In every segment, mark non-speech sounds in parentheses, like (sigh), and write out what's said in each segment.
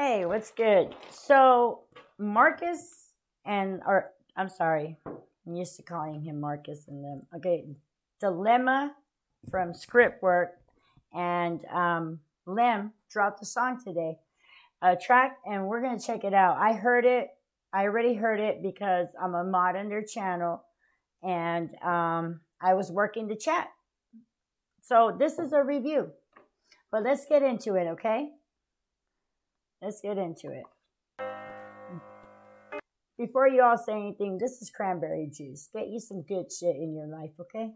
Hey, what's good? So Marcus and or I'm sorry, I'm used to calling him Marcus and them. Okay, Dilemma from Script Work and um, Lem dropped a song today, a track, and we're gonna check it out. I heard it. I already heard it because I'm a mod on their channel, and um, I was working the chat. So this is a review, but let's get into it, okay? Let's get into it. Before you all say anything, this is cranberry juice. Get you some good shit in your life, okay?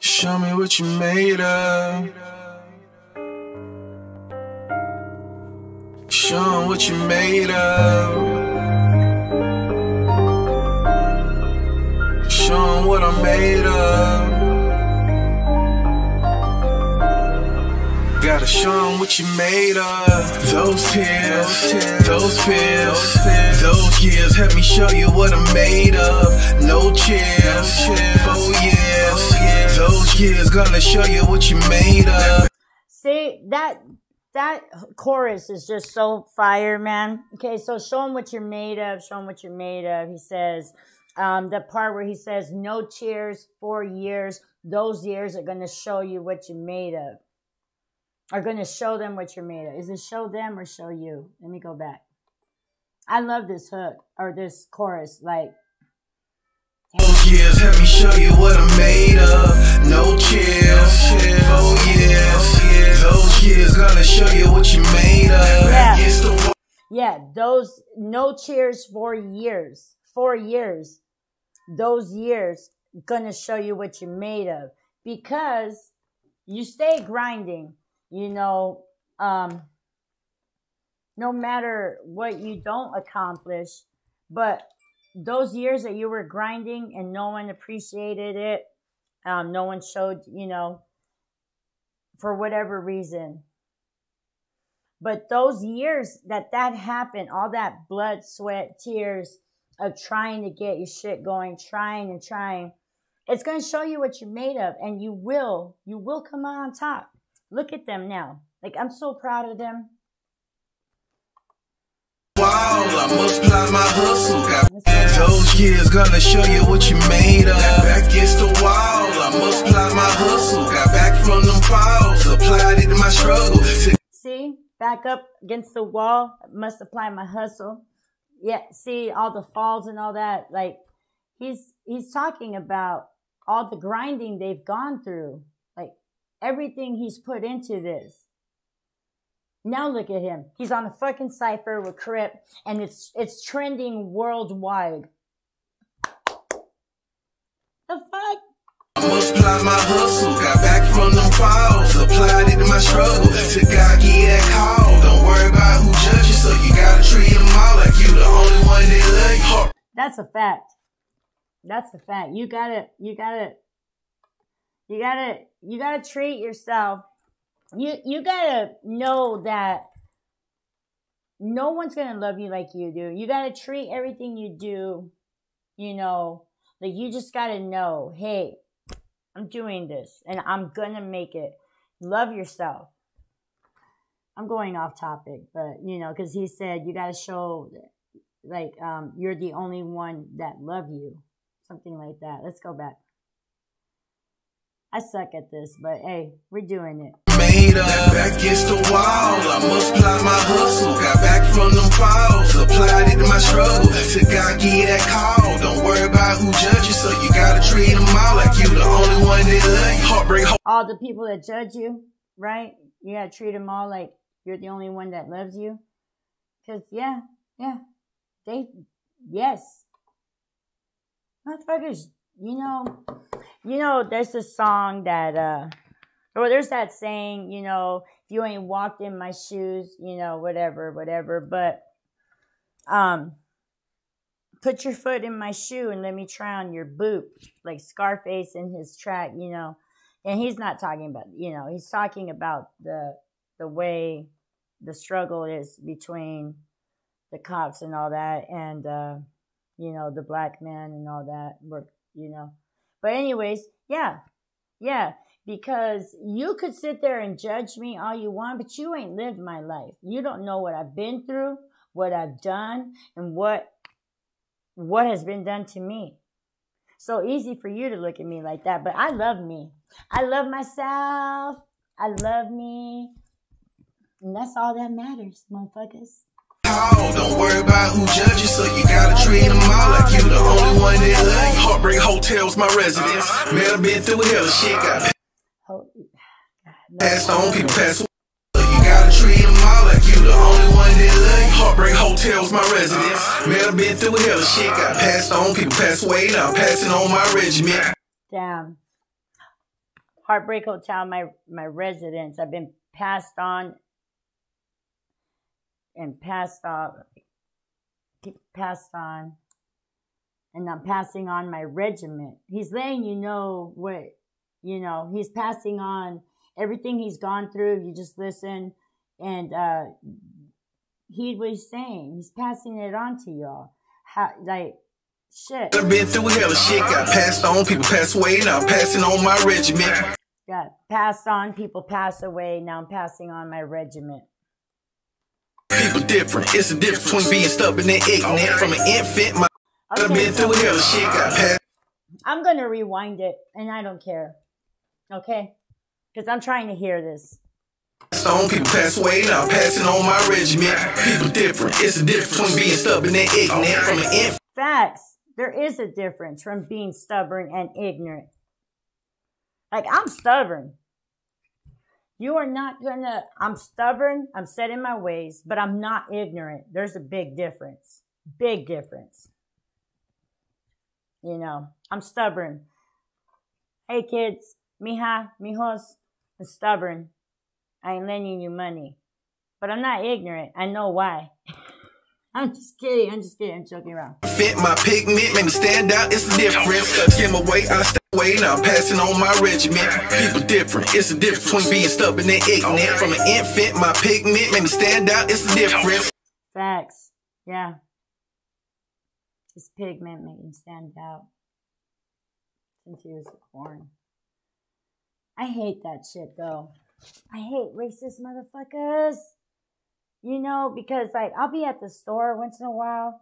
Show me what you made of. Show 'em what you made of. Show 'em what I'm made show 'em what you made of. Those tears, those fears, those years. Help me show you what I'm made of. No cheers, four years. Those years gonna show you what you made of. See that that chorus is just so fire, man. Okay, so show him what you're made of. Show him what you're made of. He says um, the part where he says no cheers, four years. Those years are gonna show you what you're made of. Are gonna show them what you're made of. Is it show them or show you? Let me go back. I love this hook or this chorus. Like years help me show you what I'm made of. No cheers, four years. Those years gonna show you what you made of. Yeah. Against the wall. Yeah, those no cheers for years. Four years. Those years gonna show you what you're made of. Because you stay grinding, you know, um no matter what you don't accomplish, but those years that you were grinding and no one appreciated it, um, no one showed, you know, for whatever reason, but those years that that happened, all that blood, sweat, tears of trying to get your shit going, trying and trying, it's going to show you what you're made of and you will, you will come out on top. Look at them now. Like, I'm so proud of them. I multiply my hustle. Got those years gonna show you what you made of. Back against the wall. I multiply my hustle. Got back from them falls. Applied it to my struggle. See, back up against the wall, must apply my hustle. Yeah, see all the falls and all that. Like, he's, he's talking about all the grinding they've gone through. Everything he's put into this. Now look at him. He's on a fucking cipher with Crypt, and it's it's trending worldwide. The fuck? Multiply my hustle. Got back from them. Applied it to my struggle. To God that call. Don't worry about who judges. So you gotta treat them all like you the only one that love. That's a fact. That's a fact. You gotta, you gotta, you gotta, you gotta treat yourself. You you gotta know that no one's gonna love you like you do. You gotta treat everything you do, you know, like you just gotta know, hey, I'm doing this and I'm gonna make it. Love yourself. I'm going off topic, but you know, because he said you gotta show like um, you're the only one that love you, something like that. Let's go back. I suck at this, but hey, we're doing it. made of. Back against the wall. I my hustle. Got back from them falls. Applied it to my struggle. To God give that call. Don't worry about who judges. So you gotta treat them all like you the only one that love you. Heartbreak. All the people that judge you, right? You gotta treat them all like you're the only one that loves you. Cause yeah, yeah, they, yes, motherfuckers. You know, you know. There's a song that, uh, or there's that saying, you know, if you ain't walked in my shoes, you know, whatever, whatever. But, um, put your foot in my shoe and let me try on your boot, like Scarface in his track, you know. And he's not talking about, you know, he's talking about the the way the struggle is between the cops and all that, and uh, you know, the black man and all that. Work, you know. But anyways, yeah, yeah. because you could sit there and judge me all you want, but you ain't lived my life. You don't know what I've been through, what I've done, and what what has been done to me. So easy for you to look at me like that, but I love me. I love myself. I love me. And that's all that matters, motherfuckers. Oh, don't worry about who judges, so you gotta treat them all like you the only one that love (sighs) you. Heartbreak Hotel's my residence. Man, I've been through hell, shit got passed on, people pass away. You gotta treat them all like you the only one that love you. Heartbreak Hotel's my residence. Man, I've been through hell, shit got passed on, people pass away. Now I'm passing on my regiment. Damn. Heartbreak Hotel, my my residence. I've been passed on and passed off, passed on, and I'm passing on my regiment. He's letting you know what, you know, he's passing on everything he's gone through. You just listen, and uh, he was saying he's passing it on to y'all. How, like, shit. I've been through hell, of shit got passed on. People pass away, now I'm passing on my regiment. Got passed on. People pass away. Now I'm passing on my regiment. People different. It's a difference between being stubborn and ignorant. From an infant, my I've been through hell. Shit got passed. I'm gonna rewind it, and I don't care. Okay, because I'm trying to hear this. People pass away, now I'm passing on my regiment. People different. It's a difference between being stubborn and ignorant. From an infant. Facts. There is a difference from being stubborn and ignorant. Like I'm stubborn. You are not gonna, I'm stubborn, I'm set in my ways, but I'm not ignorant. There's a big difference. Big difference. You know, I'm stubborn. Hey kids, mija, mijos, I'm stubborn. I ain't lending you money. But I'm not ignorant. I know why. (laughs) I'm just kidding. I'm just kidding. I'm joking around. Fit my pigment, make me stand out. It's a difference. Skim away, I stay away. Now I'm passing on my regiment. People different. It's a difference between being stubborn and ignorant. From an infant, my pigment make me stand out. It's a difference. Facts. Yeah. His pigment made him stand out since he was born. I hate that shit though. I hate racist motherfuckers you know, because like I'll be at the store once in a while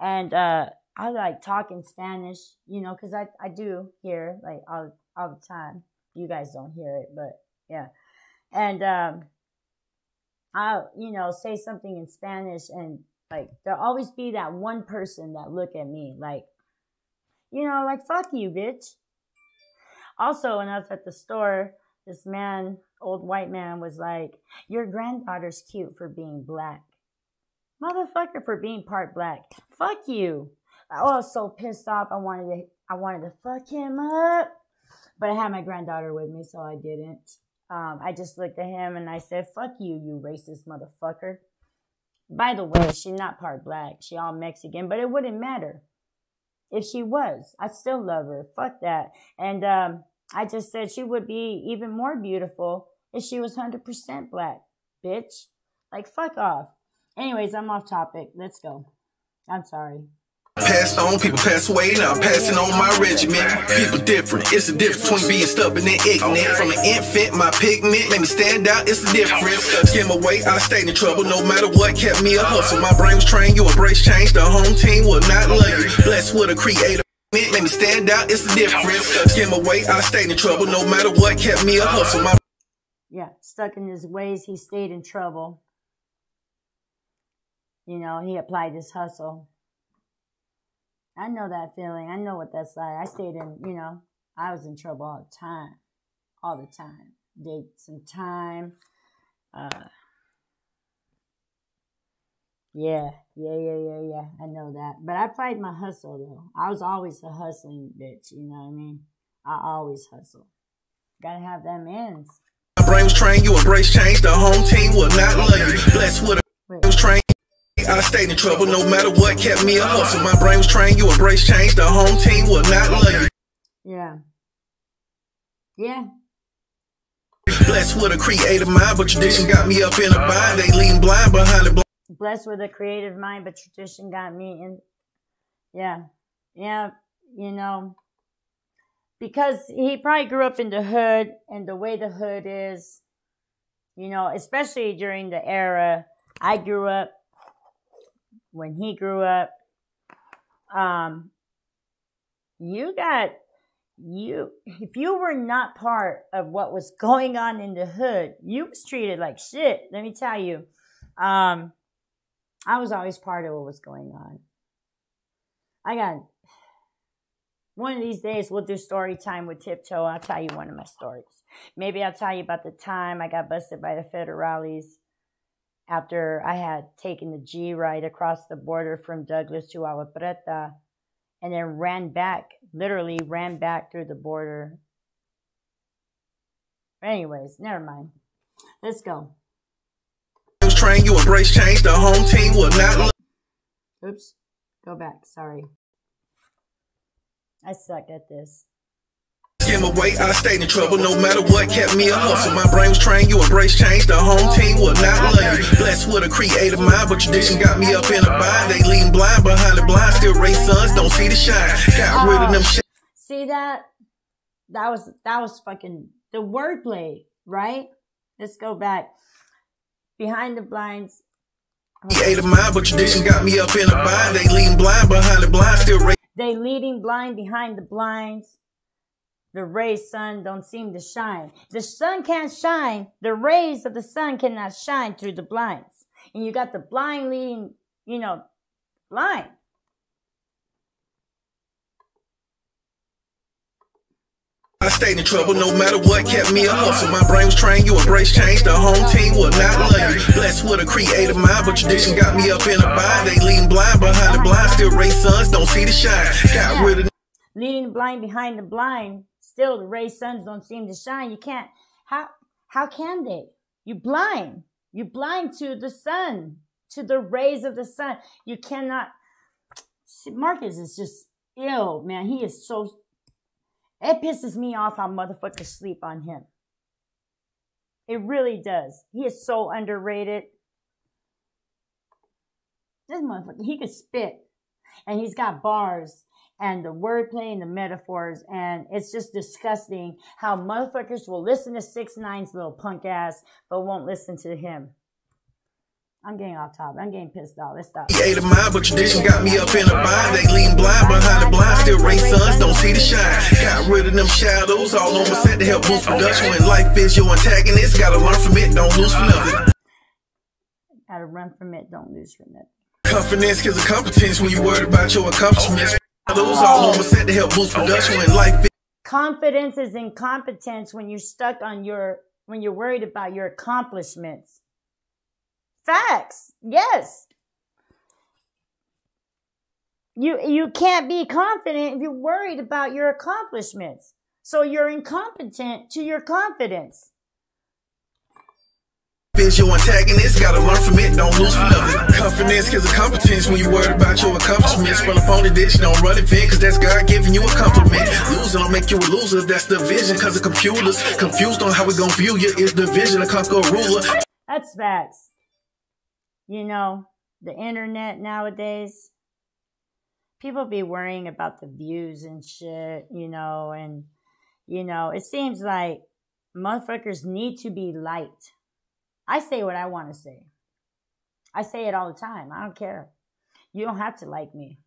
and uh I like talk in Spanish, you know, because I, I do hear like all all the time. You guys don't hear it, but yeah. And um I'll, you know, say something in Spanish and like there'll always be that one person that look at me like, you know, like fuck you, bitch. Also, when I was at the store, this man, old white man, was like, Your granddaughter's cute for being black. Motherfucker for being part black. Fuck you. I was so pissed off. I wanted to I wanted to fuck him up. But I had my granddaughter with me, so I didn't. Um, I just looked at him and I said, Fuck you, you racist motherfucker. By the way, she's not part black. She all Mexican, but it wouldn't matter. If she was, I still love her. Fuck that. And um, I just said she would be even more beautiful if she was 100% black, bitch. Like, fuck off. Anyways, I'm off topic. Let's go. I'm sorry. Passed on, people pass away, now I'm passing on my regiment. People different, it's a difference between being stubborn and ignorant. From an infant, my pigment made me stand out, it's a difference. Skim away, I stayed in trouble, no matter what kept me a hustle. My brain was trained, you embrace change, the home team will not love you. Blessed with a creator. Made me stand out, it's the difference. Skim away, I stayed in trouble no matter what kept me a hustle. My yeah, stuck in his ways, he stayed in trouble. You know, he applied his hustle. I know that feeling. I know what that's like. I stayed in, you know, I was in trouble all the time. All the time. Date some time. Uh, yeah, yeah, yeah, yeah, yeah. I know that. But I played my hustle though. I was always a hustling bitch, you know what I mean? I always hustle. Gotta have them ends. My brain was trained, you embrace change. The home team will not love you. Blessed with a was trained. I stayed in trouble no matter what kept me a hustle. My brain was trained, you embrace change. The home team will not love you. Yeah. Yeah. Blessed with a creative mind, but tradition got me up in a bind. They lean blind behind the blind blessed with a creative mind, but tradition got me in. Yeah. Yeah. You know, because he probably grew up in the hood and the way the hood is, you know, especially during the era I grew up, when he grew up, um, you got you if you were not part of what was (laughs) going on in the hood, you was treated like shit. Let me tell you. Um, I was always part of what was going on. I got one of these days we'll do story time with Tiptoe. I'll tell you one of my stories. Maybe I'll tell you about the time I got busted by the federales after I had taken the G ride across the border from Douglas to Agua Prieta and then ran back, literally ran back through the border. Anyways, never mind. Let's go. Train, you embrace change. The home team will not. Oops. Go back. Sorry. I suck at this. Skim away, I stayed in trouble no matter what kept me a hustle. My brain was trained, you embrace change. The home team will not love you. Blessed with a creative mind, but tradition got me up in a bind. They lean blind behind the blind, still raise sons, don't see the shine. Got rid of them shit. See that? That was that was fucking the wordplay, right? Let's go back. Behind the blinds. Creative mind, but tradition got me up in a bind. They lean blind behind the blind, still raise. They leading blind behind the blinds the rays sun don't seem to shine. The sun can't shine. The rays of the sun cannot shine through the blinds. And you got the blind leading, you know, blind. I stayed in trouble no matter what kept me a hustle. My brain was trained, you embrace change. The home team will not love you. Blessed with a creative mind, but tradition got me up in a bind. They lean blind behind the blind, still raise sons, don't see the shine. Got rid of leading blind behind the blind still the ray suns don't seem to shine. You can't, how, how can they? You blind. You blind to the sun, to the rays of the sun. You cannot, see, Marcus is just ill, man. He is so, it pisses me off how motherfuckers sleep on him. It really does. He is so underrated. This motherfucker, he could spit. And he's got bars and the wordplay and the metaphors. And it's just disgusting how motherfuckers will listen to Six Nine's little punk ass, but won't listen to him. I'm getting off topic. I'm getting pissed off. Let's stop. He ate a mind, but tradition got me up in a bind. They lean blind behind the blind, still raise sons, don't see the shine. Got rid of them shadows, all on my set to help boost production. When life is your antagonist, gotta learn from it, don't lose for nothing. Gotta run from it, don't lose from it. Confidence is a competence when you worried about your accomplishments. Those all on set to help boost production when life. Confidence is incompetence when you're stuck on your when you're worried about your accomplishments. Facts. Yes. You you can't be confident if you're worried about your accomplishments. So you're incompetent to your confidence is your antagonist. Gotta learn from it, don't lose for nothing. Confidence is a competence when you worried about your accomplishments. Run up on the ditch, don't run it in, cause that's God giving you a compliment. Loser don't make you a loser, that's the vision, cause of computers. Confused on how we gon' view you is the vision, a conquer ruler. That's facts. You know, the internet nowadays, people be worrying about the views and shit, you know, and, you know, it seems like motherfuckers need to be liked I say what I want to say. I say it all the time. I don't care. You don't have to like me.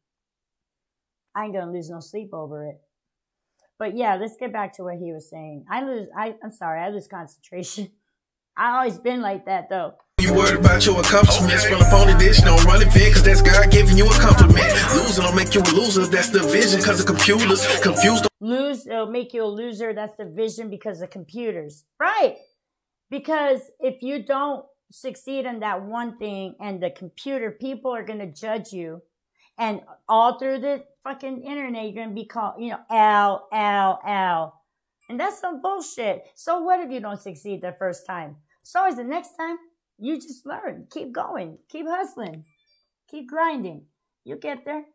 I ain't gonna lose no sleep over it. But yeah, let's get back to what he was saying. I lose I I'm sorry, I lose concentration. (laughs) I always been like that though. You worried about your accomplishments, run up on the dish, don't run it in, cause that's God giving you a compliment. Loser don't make you a loser, that's the vision, cause of computers. Confused. Lose, it'll make you a loser, that's the vision because of computers. Right. Because if you don't succeed in that one thing and the computer, people are going to judge you. And all through the fucking internet, you're going to be called, you know, L, L, L. And that's some bullshit. So what if you don't succeed the first time? So is the next time, you just learn. Keep going. Keep hustling. Keep grinding. You get there.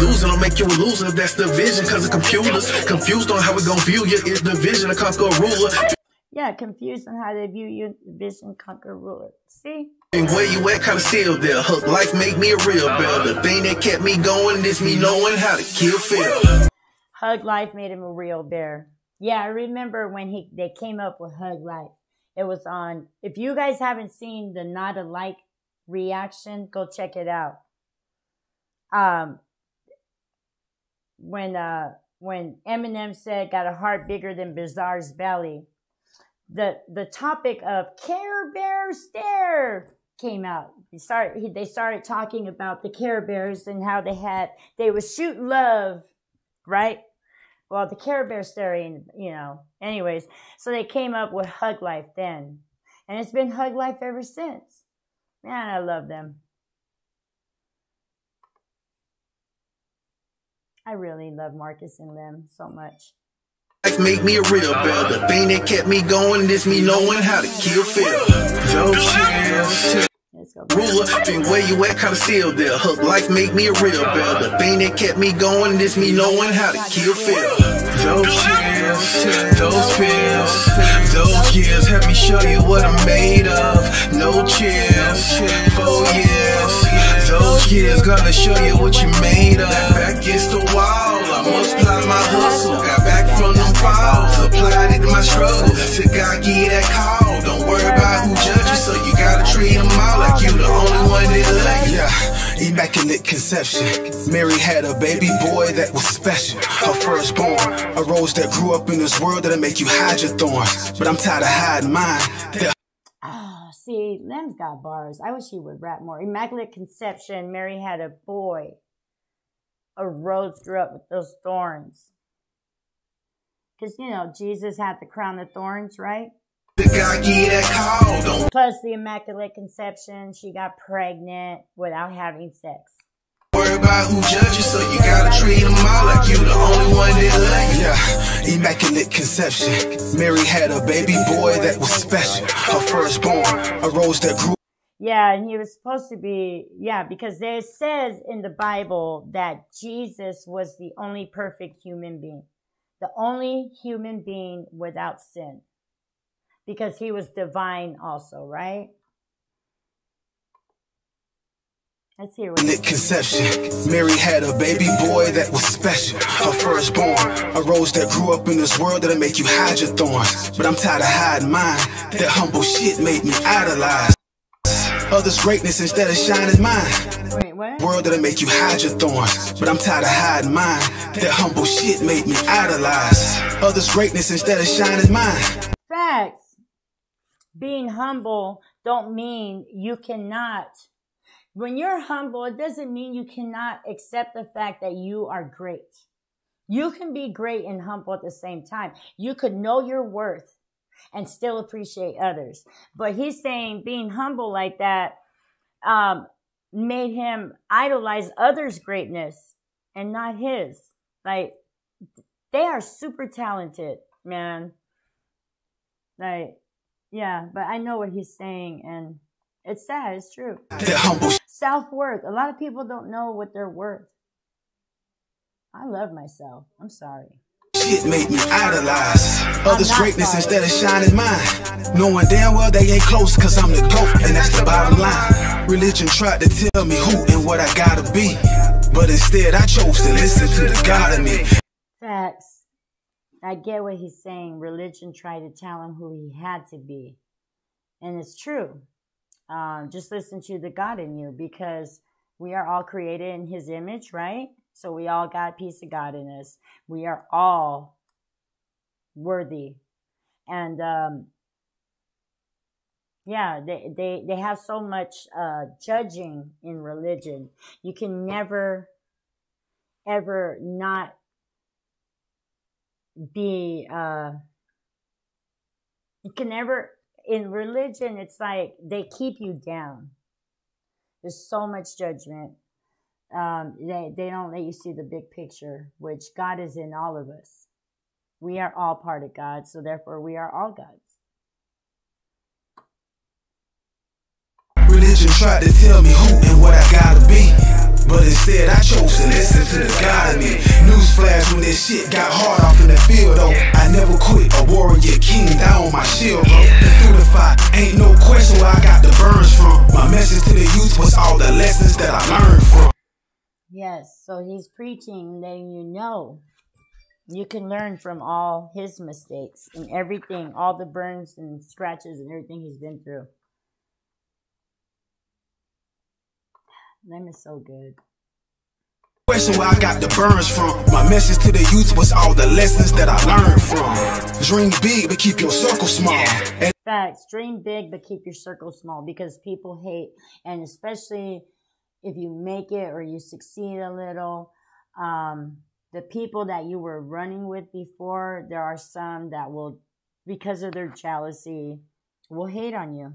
Losing will make you a loser. That's the vision, cause of computers. Confused on how we gon' view you. It's the vision, a conquer ruler yeah, confused on how they view you, vision, conquer, ruler. See? And where you at, kind of still there. Hook life make me a real better. The thing that kept me going is me knowing how to kill fear. Hug Life made him a real bear. Yeah, I remember when he they came up with Hug Life. It was on. If you guys haven't seen the not a like reaction, go check it out. Um, when uh when Eminem said got a heart bigger than Bizarre's belly, the the topic of Care Bear stare came out. He started they started talking about the Care Bears and how they had they would shoot love, right? Well, the Care Bear staring, you know. Anyways, so they came up with Hug Life then, and it's been Hug Life ever since. Man, I love them. I really love Marcus and them so much. Make me a real bell. The thing that kept me going is me knowing how to kill fear. Ruler, been where you at, kinda still there. Hook life make me a real. The thing that kept me going is me knowing how to kill fear. Those chills, those feels, those years help me show you what I'm made of. No chills, four years. Those years gonna show you what you made of. Back against the wall, multiply my hustle. Got back from them falls, applied it to my struggle. To God give that call. Don't worry about who judges, so you gotta treat them all like you the only one that love you. Yeah, immaculate conception. Mary had a baby boy that was special. Her firstborn, a rose that grew up in this world that'll make you hide your thorns. But I'm tired of hiding mine. They're Ah, see, Lem's got bars. I wish he would rap more. Immaculate Conception, Mary had a boy. A rose grew up with those thorns. Because, you know, Jesus had the crown of thorns, right? The God give that call. Don't Plus the Immaculate Conception, she got pregnant without having sex. worry about who judges, so you gotta treat them all like you the only one that love you. Yeah, immaculate conception. Mary had a baby boy that was special. Her firstborn, a rose that grew Yeah, and he was supposed to be, yeah, because there says in the Bible that Jesus was the only perfect human being, the only human being without sin, because he was divine also, right? Let's hear what conception. Mary had a baby boy that was special. Her firstborn, a rose that grew up in this world that'll make you hide your thorns. But I'm tired of hiding mine. That humble shit made me idolize. Others' greatness instead of shining mine. Wait, what? World that'll make you hide your thorns. But I'm tired of hiding mine. That humble shit made me idolize. Others' greatness instead of shining mine. Facts. Being humble don't mean you cannot. When you're humble, it doesn't mean you cannot accept the fact that you are great. You can be great and humble at the same time. You could know your worth and still appreciate others. But he's saying being humble like that um, made him idolize others' greatness and not his. Like they are super talented, man. Like, yeah, but I know what he's saying, and it's sad. It's true. Self worth. A lot of people don't know what they're worth. I love myself. I'm sorry. Shit made me idolize. Others' greatness instead of shining mine. Knowing damn well they ain't close cause I'm the GOAT, and that's the bottom line. Religion tried to tell me who and what I gotta be. But instead I chose to listen to the God in me. Facts. I get what he's saying. Religion tried to tell him who he had to be. And it's true. Um, just listen to the God in you because we are all created in his image, right? So we all got a piece of God in us. We are all worthy. And um, yeah, they, they, they have so much uh, judging in religion. You can never, ever not be uh you can never in religion it's like they keep you down there's so much judgment um they they don't let you see the big picture which god is in all of us we are all part of god so therefore we are all gods Religion tried to tell me who and what I gotta be. But instead I chose to listen to the God in me. Newsflash when this shit got hard off in the field though. I never quit, a warrior king down on my shield, bro. Through the fight, ain't no question where I got the burns from. My message to the youth was all the lessons that I learned from. Yes so he's preaching letting you know You can learn from all his mistakes and everything, all the burns and scratches and everything he's been through. Them is so good. Question where I got the burns from. My message to the youth was all the lessons that I learned from. Dream big, but keep your circle small. And Facts. Dream big, but keep your circle small because people hate, and especially if you make it or you succeed a little, um, the people that you were running with before, there are some that will, because of their jealousy, will hate on you.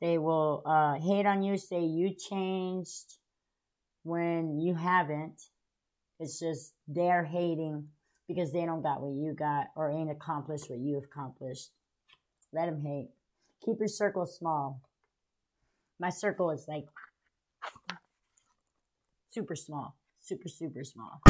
They will uh, hate on you, say you changed when you haven't. It's just they're hating because they don't got what you got or ain't accomplished what you accomplished. Let them hate. Keep your circle small. My circle is like super small. Super, super small.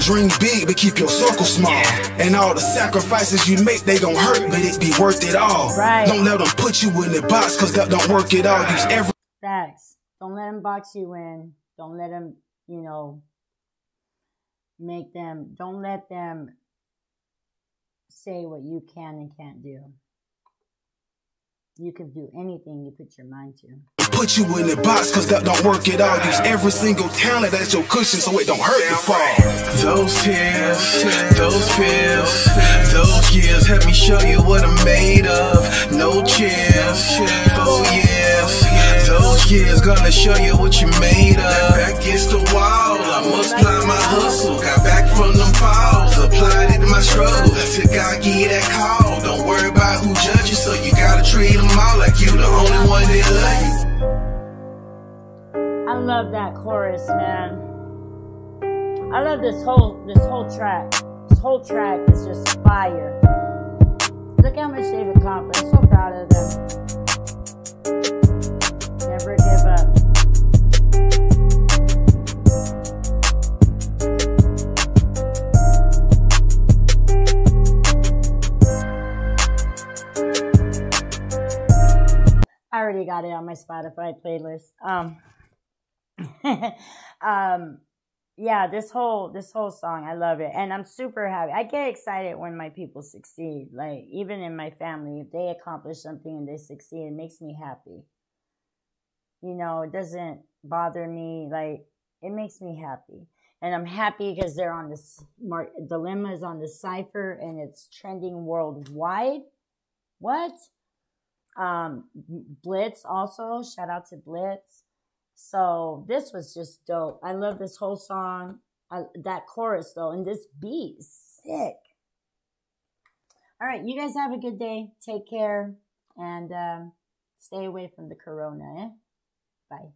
Dream big, but keep your circle small. And all the sacrifices you make, they gon' hurt, but it be worth it all. Right. Don't let them put you in the box, cause that don't work at all. Use every Facts. Don't let them box you in. Don't let them, you know, make them, don't let them say what you can and can't do. You can do anything you put your mind to. put you in the box, cause that don't work at all. Use every single talent as your cushion so it don't hurt to fall. Those tears, those fears, those years help me show you what I'm made of. No cheers, oh yes. Those years gonna show you what you made of. Back against the wall, I multiply my hustle. Got back from them falls, applied it to my struggle. To God give that call. Don't worry about who judges, so you gotta treat them all like you the only one that love. I love that chorus, man. I love this whole this whole track. This whole track is just fire. Look how much they've accomplished. So proud of them. Never give up. Already got it on my Spotify playlist. Um, (laughs) um, yeah, this whole this whole song, I love it, and I'm super happy. I get excited when my people succeed. Like even in my family, if they accomplish something and they succeed, it makes me happy. You know, it doesn't bother me. Like it makes me happy, and I'm happy because they're on this. Dilemma is on the cipher, and it's trending worldwide. What? Um, Blitz also shout out to Blitz. So this was just dope. I love this whole song. I, that chorus though, and this beat sick. All right, you guys have a good day. Take care and um, stay away from the corona. Eh? Bye.